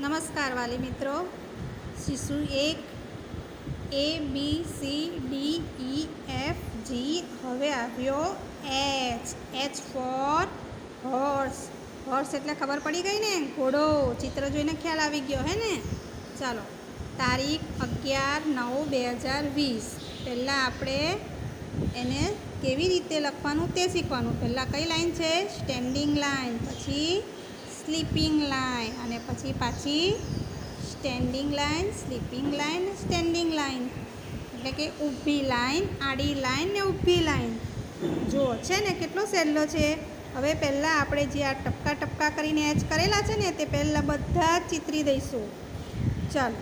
નમસ્કાર વાલી મિત્રો. શિશુ એક, A, B, C, D E F, G, હવે આવ્યો H. H for horse. Horse એટલે ખબર પડી ગઈ ને? ઘોડો. ચિત્ર જોઈને ખ્યાલ આવી ગયો હે ને? ચાલો. તારીખ અગિયાર નવ બે હજાર વીસ. પહેલાં આપણે એને કેવી રીતે લખવાનું તે શીખવાનું. પહેલાં કઈ લાઈન છે? Standing line. પછી સ્લીપિંગ લાઈન અને પછી પાછી standing line, sleeping line, standing line. એટલે કે ઊભી લાઈન, આડી લાઈન ને ઊભી લાઈન. જો છે ને કેટલો સહેલો છે. હવે પહેલાં આપણે જે આ ટપકા ટપકા કરીને એચ કરેલા છે ને તે પહેલાં બધા જ ચિતરી દઈશું. ચાલો.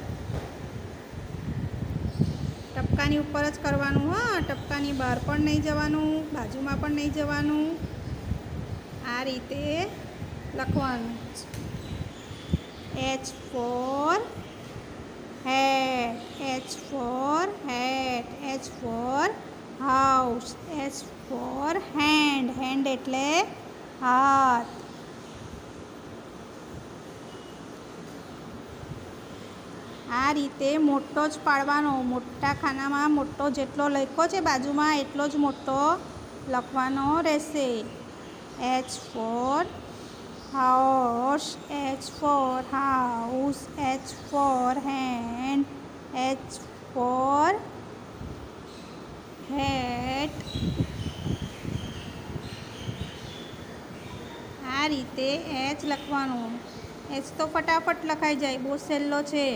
ટપકાની ઉપર જ કરવાનું, હા, ટપકાની બહાર પણ નહીં જવાનું, બાજુમાં પણ નહીં જવાનું. આ રીતે લખવાનું H for head H for head H for house H for hand hand એટલે હાથ આ રીતે મોટો જ પાડવાનો, મોટા ખાનામાં મોટો જેટલો લખ્યો છે, બાજુમાં એટલો જ મોટો લખવાનો રહેશે. H for house h for house H for hand H for hat આ રીતે એચ લખવાનું. એચ તો ફટાફટ લખાઈ જાય, બહુ સહેલો છે.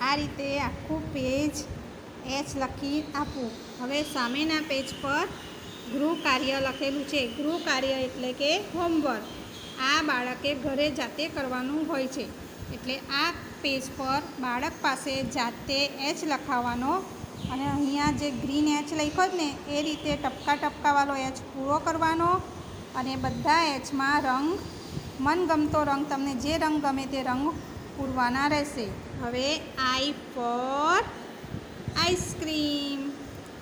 આ રીતે આખું પેજ એચ લખી આપું. હવે સામેના પેજ પર ગૃહ કાર્ય લખેલું છે. ગૃહ કાર્ય એટલે કે હોમવર્ક આ બાળકે ઘરે જાતે કરવાનું હોય છે. એટલે આ પેજ પર બાળક પાસે જાતે એચ લખાવવાનો અને અહીંયા જે ગ્રીન એચ લખ્યો જ ને, એ રીતે ટપકા ટપકાવાળો એચ પૂરો કરવાનો અને બધા એચમાં રંગ, મનગમતો રંગ, તમને જે રંગ ગમે તે રંગ પૂરવાના રહેશે. હવે આઈ ફોર આઈસ્ક્રીમ.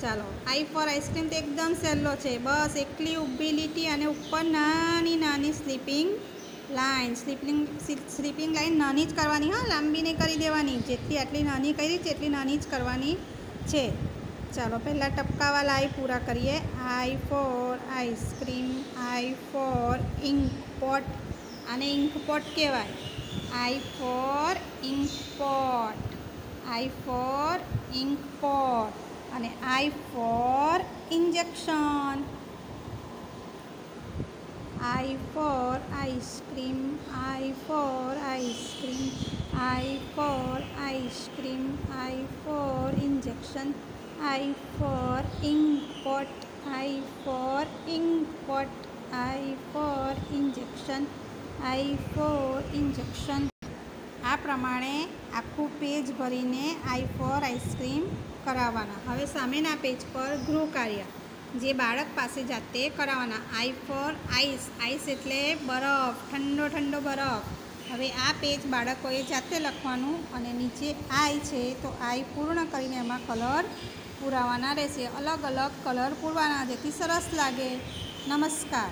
ચાલો, આઈ ફોર આઈસ્ક્રીમ તો એકદમ સહેલો છે. બસ એકલી ઊભી લીટી અને ઉપર નાની નાની sleeping line. Sleeping sleeping line નાની જ કરવાની, હા લાંબી નહીં કરી દેવાની. જેટલી આટલી નાની કરી છે એટલી નાની જ કરવાની છે. ચાલો, પહેલાં ટપકાવાલા આઈ પૂરા કરીએ. I for ice cream I for ink pot. આને ઇન્ક પોટ કહેવાય. I for ink pot. I for ink pot. અને I for injection. I for ice cream, I for ice cream, I for ice cream, I for injection, I for ink pot I for ink pot I for injection, I for injection. આ પ્રમાણે આખું page ભરીને આઈ for ice cream કરાવવાના. હવે સામેના page પર ગૃહ કાર્ય. જે બાળક પાસે જાતે કરાવવાના. આઈ ફોર આઈસ. આઈસ એટલે બરફ. ઠંડો ઠંડો બરફ. હવે આ પેજ બાળકોએ જાતે લખવાનું અને નીચે આઈ છે તો આઈ પૂર્ણ કરીને એમાં કલર પૂરાવાના રહેશે. અલગ અલગ કલર પૂરવાના. જેથી સરસ લાગે. નમસ્કાર.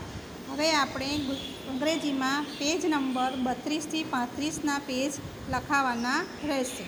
હવે આપણે અંગ્રેજીમાં પેજ નંબર બત્રીસથી પાંત્રીસના પેજ લખાવવાના રહેશે.